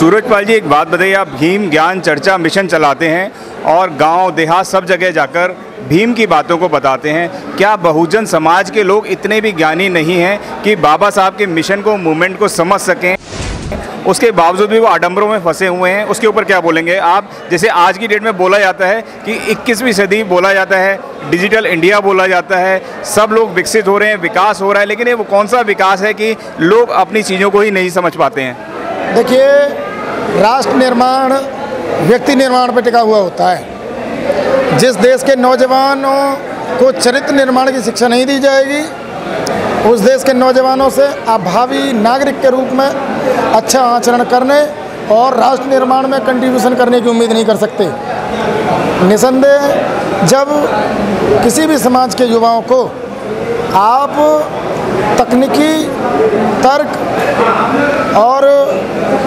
सूरजपाल जी, एक बात बताइए, आप भीम ज्ञान चर्चा मिशन चलाते हैं और गाँव, देहात, सब जगह जाकर भीम की बातों को बताते हैं। क्या बहुजन समाज के लोग इतने भी ज्ञानी नहीं हैं कि बाबा साहब के मिशन को, मूवमेंट को समझ सकें? उसके बावजूद भी वो आडंबरों में फंसे हुए हैं। उसके ऊपर क्या बोलेंगे? आप, जैसे आज की डेट में बोला जाता है कि 21वीं सदी बोला जाता है, डिजिटल इंडिया बोला जाता है, सब लोग विकसित हो रहे हैं, विकास हो रहा है, लेकिन ये वो कौन सा विकास है कि लोग अपनी चीज़ों को ही नहीं समझ पाते हैं? देखिए राष्ट्र निर्माण, व्यक्ति निर्माण पर टिका हुआ होता है। जिस देश के नौजवानों को चरित्र निर्माण की शिक्षा नहीं दी जाएगी, उस देश के नौजवानों से अभावी नागरिक के रूप में अच्छा आचरण करने और राष्ट्र निर्माण में कंट्रीब्यूशन करने की उम्मीद नहीं कर सकते। निसंदेह, जब किसी भी समाज के युवाओं को आप तकनीकी तर्क और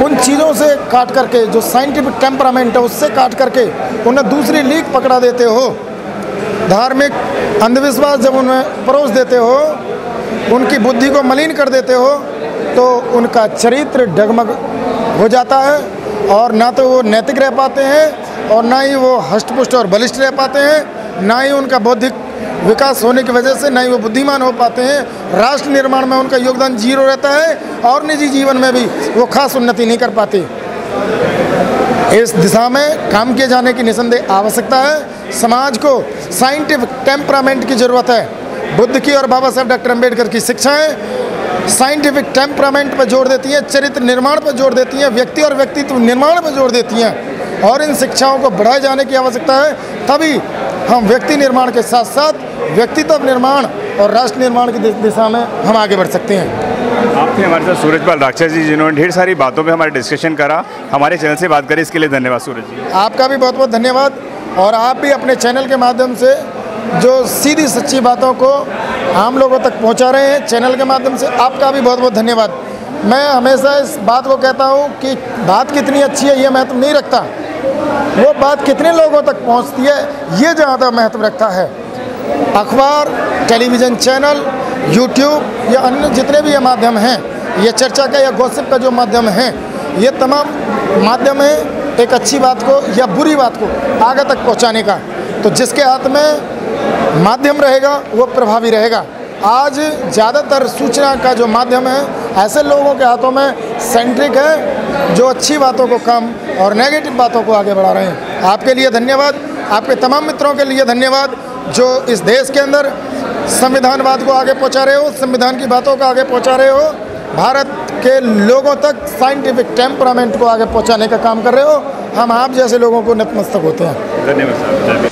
उन चीज़ों से काट करके, जो साइंटिफिक टेम्परामेंट है, उससे काट करके उन्हें दूसरी लीक पकड़ा देते हो। धार्मिक अंधविश्वास जब उन्हें परोस देते हो, उनकी बुद्धि को मलिन कर देते हो तो उनका चरित्र डगमग हो जाता है और ना तो वो नैतिक रह पाते हैं और ना ही वो हष्टपुष्ट और बलिष्ठ रह पाते हैं, ना ही उनका बौद्धिक विकास होने की वजह से नहीं वो बुद्धिमान हो पाते हैं। राष्ट्र निर्माण में उनका योगदान ज़ीरो रहता है और निजी जीवन में भी वो खास उन्नति नहीं कर पाते। इस दिशा में काम किए जाने की निसंदेह आवश्यकता है। समाज को साइंटिफिक टेम्परामेंट की ज़रूरत है। बुद्ध की और बाबा साहब डॉक्टर अंबेडकर की शिक्षाएँ साइंटिफिक टेम्परामेंट पर ज़ोर देती हैं, चरित्र निर्माण पर ज़ोर देती हैं, व्यक्ति और व्यक्तित्व निर्माण पर ज़ोर देती हैं। और इन शिक्षाओं को बढ़ाए जाने की आवश्यकता है। तभी हम व्यक्ति निर्माण के साथ साथ व्यक्तित्व निर्माण और राष्ट्र निर्माण की दिशा में हम आगे बढ़ सकते हैं। आपने हमारे साथ सूरजपाल राक्षस जी जिन्होंने ढेर सारी बातों पे हमारे डिस्कशन करा हमारे चैनल से बात करें इसके लिए धन्यवाद सूरज जी। आपका भी बहुत बहुत धन्यवाद और आप भी अपने चैनल के माध्यम से जो सीधी सच्ची बातों को आम लोगों तक पहुँचा रहे हैं चैनल के माध्यम से आपका भी बहुत बहुत धन्यवाद। मैं हमेशा इस बात को कहता हूँ कि बात कितनी अच्छी है ये महत्व नहीं रखता। वो बात कितने लोगों तक पहुँचती है, ये ज़्यादा महत्व रखता है। अखबार, टेलीविज़न चैनल, यूट्यूब या अन्य जितने भी ये माध्यम हैं, ये चर्चा का या गॉसिप का जो माध्यम है, ये तमाम माध्यम है, एक अच्छी बात को या बुरी बात को आगे तक पहुँचाने का। तो जिसके हाथ में माध्यम रहेगा, वो प्रभावी रहेगा। आज ज़्यादातर सूचना का जो माध्यम है, ऐसे लोगों के हाथों में सेंट्रिक है, जो अच्छी बातों को कम और नेगेटिव बातों को आगे बढ़ा रहे हैं। आपके लिए धन्यवाद। आपके तमाम मित्रों के लिए धन्यवाद, जो इस देश के अंदर संविधानवाद को आगे पहुँचा रहे हो, संविधान की बातों को आगे पहुँचा रहे हो, भारत के लोगों तक साइंटिफिक टेम्परामेंट को आगे पहुँचाने का काम कर रहे हो। हम आप जैसे लोगों को नतमस्तक होते हैं। धन्यवाद